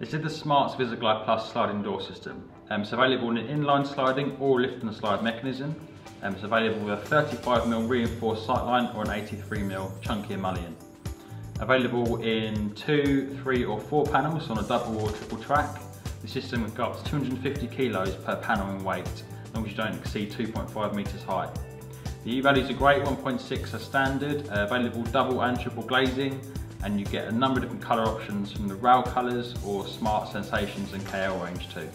This is the Smarts Visoglide Plus sliding door system. Um, it's available in an inline sliding or lift and slide mechanism. Um, it's available with a 35mm reinforced sightline or an 83mm chunky mullion. Available in two, three or four panels on a double or triple track. The system will go up to 250 kilos per panel in weight, as long as you don't exceed 2.5 metres high. The U-values are great, 1.6 are standard, uh, available double and triple glazing, and you get a number of different colour options from the RAL colours or Smart Sensations and KL range too.